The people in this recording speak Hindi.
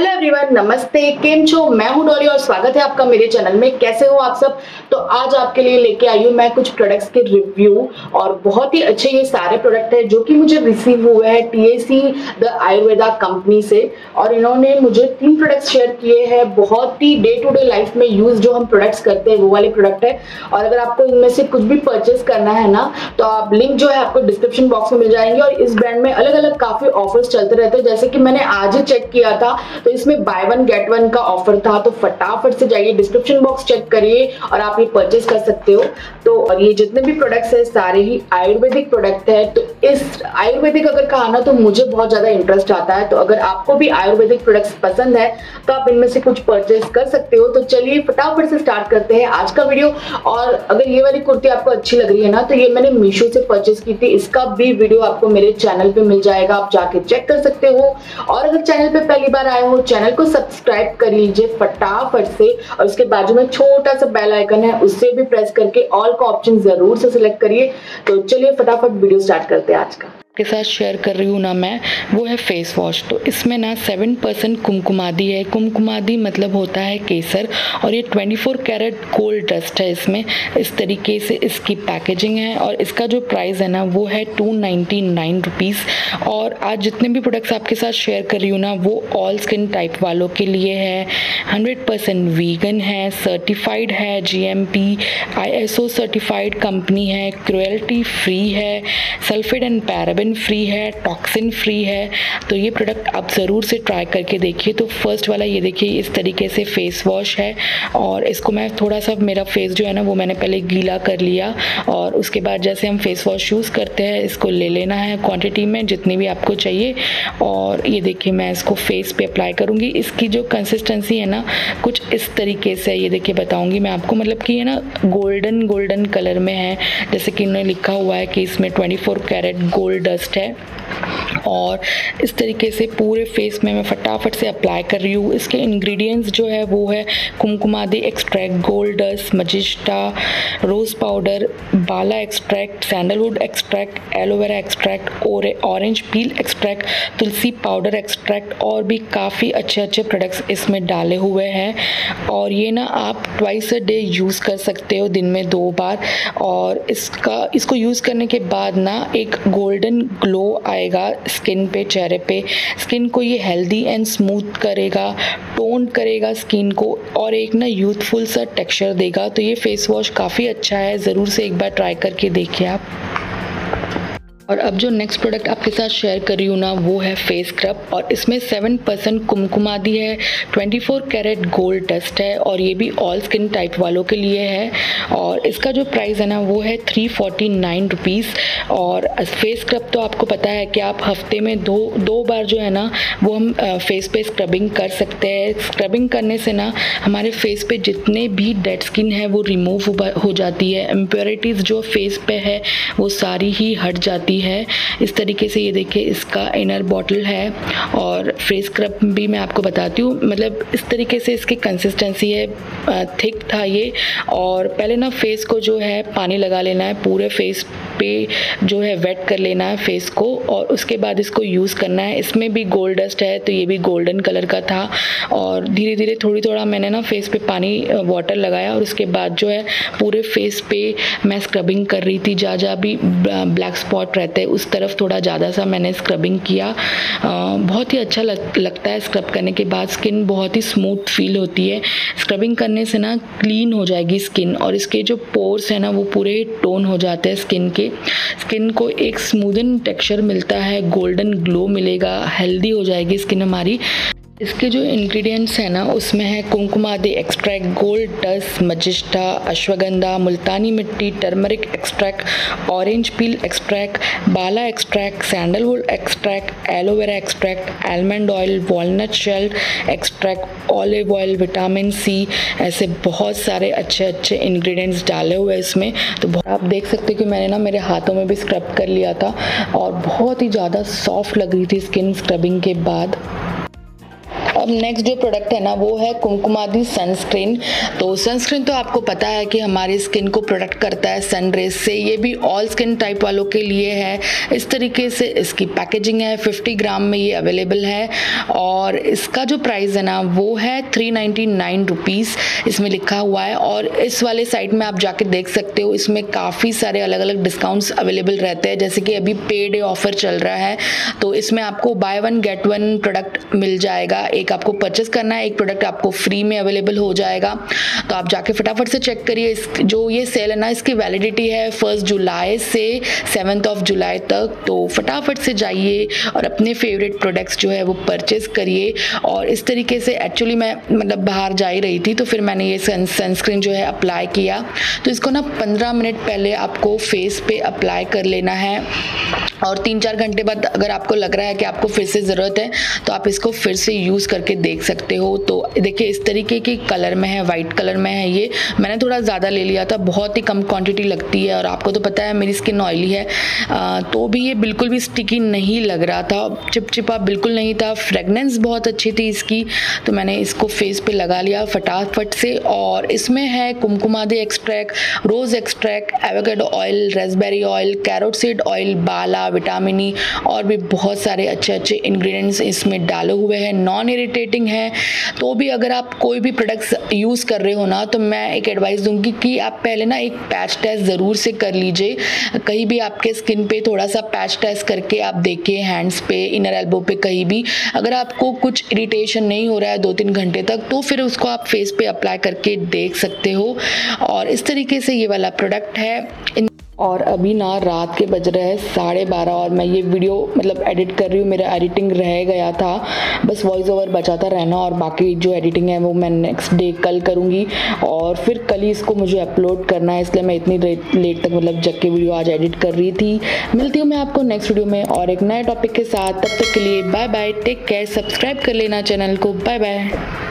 Hola एवरीवन नमस्ते। केम छो? मैं हूँ डॉली और स्वागत है आपका मेरे चैनल में। कैसे हो आप सब? तो आज आपके लिए लेके आई हूँ मैं कुछ प्रोडक्ट्स के रिव्यू और बहुत ही अच्छे ये सारे प्रोडक्ट है जो कि मुझे रिसीव हुए हैं टीएसी द आयुर्वेदा कंपनी से। और इन्होंने मुझे तीन प्रोडक्ट्स शेयर किए हैं। बहुत ही डे टू डे लाइफ में यूज़ जो हम प्रोडक्ट्स करते हैं, वो वाले प्रोडक्ट है। और अगर आपको इनमें से कुछ भी परचेस करना है ना तो आप लिंक जो है आपको डिस्क्रिप्शन बॉक्स में मिल जाएँगे। और इस ब्रांड में अलग अलग काफ़ी ऑफर्स चलते रहते हैं। जैसे कि मैंने आज ही चेक किया था तो इसमें बाय वन गेट वन का ऑफ़र था तो फटाफट से जाइए डिस्क्रिप्शन बॉक्स चेक करिए और आप ये परचेज कर सकते हो। तो और ये जितने भी प्रोडक्ट्स है, सारे ही आयुर्वेदिक प्रोडक्ट है तो इस आयुर्वेदिक अगर कहा ना तो मुझे बहुत ज़्यादा इंटरेस्ट आता है। तो अगर आपको भी आयुर्वेदिक प्रोडक्ट्स पसंद है तो आप इनमें से कुछ परचेस कर सकते हो। तो चलिए फटाफट से स्टार्ट करते हैं आज का वीडियो और अगर ये वाली कुर्ती आपको अच्छी लग रही है ना तो ये मैंने मीशो से परचेस की थी। इसका भी वीडियो आपको मेरे चैनल पर मिल जाएगा, आप जाके चेक कर सकते हो। और अगर चैनल पर पहली बार आए हो चैनल को सब्सक्राइब कर लीजिए फटाफट से। और उसके बाजू में छोटा सा बेल आइकन है उससे भी प्रेस करके ऑल का ऑप्शन ज़रूर से सिलेक्ट करिए। तो चलिए फटाफट वीडियो स्टार्ट करते हैं। आज का साथ शेयर कर रही हूँ ना मैं, वो है फेस वॉश तो इसमें ना सेवन परसेंट कुमकुमादी है। कुमकुमादी मतलब होता है केसर और ये twenty four carat gold dust है इसमें। इस तरीके से इसकी पैकेजिंग है और इसका जो प्राइस है ना, वो है टू नाइन्टी नाइन रुपीज़ और आज जितने भी प्रोडक्ट्स आपके साथ शेयर कर रही हूँ ना, वो ऑल स्किन टाइप वालों के लिए है। हंड्रेड परसेंट वीगन है सर्टिफाइड है G M P I S O certified company है क्रुएल्टी फ्री है सल्फेड एंड पैराबिन फ्री है टॉक्सिन फ्री है तो ये प्रोडक्ट आप ज़रूर से ट्राई करके देखिए। तो फ़र्स्ट वाला ये देखिए, इस तरीके से फेस वॉश है और इसको मैं थोड़ा सा मेरा फेस जो है ना, वो मैंने पहले गीला कर लिया और उसके बाद जैसे हम फेस वॉश यूज़ करते हैं, इसको ले लेना है क्वांटिटी में जितनी भी आपको चाहिए और ये देखिए मैं इसको फेस पे अप्लाई करूँगी। इसकी जो कंसिस्टेंसी है ना, कुछ इस तरीके से ये देखिए बताऊँगी मैं आपको। मतलब कि ये ना गोल्डन गोल्डन कलर में है। जैसे कि इन्होंने लिखा हुआ है कि इसमें 24 कैरेट गोल्ड डस्ट है। और इस तरीके से पूरे फेस में मैं फटाफट से अप्लाई कर रही हूँ। इसके इंग्रेडिएंट्स जो है, वो है kumkumadi extract golds manjistha rose powder bala extract sandalwood extract aloe vera extract और orange peel extract tulsi powder extract और भी काफ़ी अच्छे अच्छे प्रोडक्ट्स इसमें डाले हुए हैं। और ये ना आप ट्वाइस अ डे यूज़ कर सकते हो, दिन में दो बार। और इसका, इसको यूज़ करने के बाद ना एक गोल्डन ग्लो आएगा स्किन पे, चेहरे पे। स्किन को ये हेल्दी एंड स्मूथ करेगा टोन करेगा स्किन को और एक ना यूथफुल सा टेक्सचर देगा। तो ये फेस वॉश काफ़ी अच्छा है, ज़रूर से एक बार ट्राई करके देखिए आप। और अब जो नेक्स्ट प्रोडक्ट आपके साथ शेयर कर रही हूँ ना, वो है फेस स्क्रब और इसमें सेवन परसेंट कुमकुमादी है twenty four carat gold dust है और ये भी ऑल स्किन टाइप वालों के लिए है और इसका जो प्राइस है ना, वो है थ्री फोर्टी नाइन रुपीज़ और फेस स्क्रब तो आपको पता है कि आप हफ़्ते में दो दो बार जो है ना, वो हम फेस पे स्क्रबिंग कर सकते हैं। स्क्रबिंग करने से ना, हमारे फेस पे जितने भी डेड स्किन है, वो रिमूव हो जाती है। इम्प्योरिटीज़ जो फेस पे है, वो सारी ही हट जाती है इस तरीके से ये देखिए इसका इनर बॉटल है और फेस स्क्रब भी मैं आपको बताती हूँ। मतलब इस तरीके से इसकी कंसिस्टेंसी है थिक था ये और पहले ना फेस को जो है पानी लगा लेना है, पूरे फेस पे जो है वेट कर लेना है फेस को और उसके बाद इसको यूज़ करना है। इसमें भी गोल्ड डस्ट है तो ये भी गोल्डन कलर का था और धीरे धीरे थोड़ी थोड़ा मैंने ना फेस पे पानी वाटर लगाया और उसके बाद जो है पूरे फेस पे मैं स्क्रबिंग कर रही थी। जा जहाँ भी ब्लैक स्पॉट रहते रहते हैं। उस तरफ़ थोड़ा ज़्यादा सा मैंने स्क्रबिंग किया। बहुत ही अच्छा लग, लगता है स्क्रब करने के बाद। स्किन बहुत ही स्मूथ फील होती है। स्क्रबिंग करने से ना क्लीन हो जाएगी स्किन और इसके जो पोर्स है ना वो पूरे टोन हो जाते हैं स्किन के। स्किन को एक स्मूदन टेक्सचर मिलता है। गोल्डन ग्लो मिलेगा। हेल्दी हो जाएगी स्किन हमारी। इसके जो इंग्रेडिएंट्स हैं ना, उसमें है kumkumadi extract gold dust manjistha ashwagandha, multani mitti turmeric extract orange peel extract bala extract sandalwood extract aloe vera extract almond oil walnut shell extract olive oil vitamin C ऐसे बहुत सारे अच्छे अच्छे इंग्रेडिएंट्स डाले हुए हैं इसमें। तो आप देख सकते हो कि मैंने ना मेरे हाथों में भी स्क्रब कर लिया था और बहुत ही ज़्यादा सॉफ्ट लग रही थी स्किन स्क्रबिंग के बाद। अब नेक्स्ट जो प्रोडक्ट है ना, वो है कुमकुमादी सनस्क्रीन तो सनस्क्रीन तो आपको पता है कि हमारी स्किन को प्रोटेक्ट करता है सन रेज से। ये भी ऑल स्किन टाइप वालों के लिए है। इस तरीके से इसकी पैकेजिंग है 50 ग्राम में ये अवेलेबल है। और इसका जो प्राइस है ना, वो है थ्री नाइन्टी इसमें लिखा हुआ है और इस वाले साइट में आप जाके देख सकते हो, इसमें काफ़ी सारे अलग अलग डिस्काउंट्स अवेलेबल रहते हैं। जैसे कि अभी पे डे ऑफ़र चल रहा है तो इसमें आपको buy one get one product मिल जाएगा। एक आपको परचेस करना है, एक प्रोडक्ट आपको फ्री में अवेलेबल हो जाएगा। तो आप जाके फटाफट से चेक करिए, इस जो ये सेल है ना, इसकी वैलिडिटी है फ़र्स्ट जुलाई से सेवन्थ ऑफ़ जुलाई तक। तो फटाफट से जाइए और अपने फेवरेट प्रोडक्ट्स जो है वो परचेस करिए। और इस तरीके से एक्चुअली मैं मतलब बाहर जा ही रही थी तो फिर मैंने ये सन सनस्क्रीन जो है अप्लाई किया। तो इसको ना पंद्रह मिनट पहले आपको फेस पे अप्लाई कर लेना है। और तीन चार घंटे बाद अगर आपको लग रहा है कि आपको फिर से ज़रूरत है तो आप इसको फिर से यूज़ करके देख सकते हो। तो देखिए इस तरीके के कलर में है वाइट कलर में है ये। मैंने थोड़ा ज़्यादा ले लिया था बहुत ही कम क्वांटिटी लगती है और आपको तो पता है मेरी स्किन ऑयली है। आ, तो भी ये बिल्कुल भी स्टिकी नहीं लग रहा था। चिपचिपा बिल्कुल नहीं था। फ्रेगनेंस बहुत अच्छी थी इसकी। तो मैंने इसको फेस पर लगा लिया फटाफट से और इसमें है kumkumadi extract rose extract avocado oil raspberry oil carrot seed oil bala vitamin E और भी बहुत सारे अच्छे अच्छे इंग्रेडिएंट्स इसमें डाले हुए हैं नॉन इरिटेटिंग है। तो भी अगर आप कोई भी प्रोडक्ट्स यूज़ कर रहे हो ना तो मैं एक एडवाइस दूँगी कि आप पहले ना एक पैच टेस्ट ज़रूर से कर लीजिए। कहीं भी आपके स्किन पे थोड़ा सा पैच टेस्ट करके आप देखिए हैंड्स पे इनर एल्बो पे कहीं भी। अगर आपको कुछ इरिटेशन नहीं हो रहा है दो तीन घंटे तक तो फिर उसको आप फेस पे अप्लाई करके देख सकते हो। और इस तरीके से ये वाला प्रोडक्ट है। और अभी ना रात के बज रहे हैं साढ़े बारह और मैं ये वीडियो मतलब एडिट कर रही हूँ, मेरा एडिटिंग रह गया था, बस वॉइस ओवर बचाता रहना और बाकी जो एडिटिंग है वो मैं नेक्स्ट डे कल करूँगी और फिर कल ही इसको मुझे अपलोड करना है, इसलिए मैं इतनी लेट तक मतलब जग के वीडियो आज एडिट कर रही थी। मिलती हूँ मैं आपको नेक्स्ट वीडियो में और एक नए टॉपिक के साथ, तब तक के लिए bye bye take care subscribe कर लेना चैनल को बाय बाय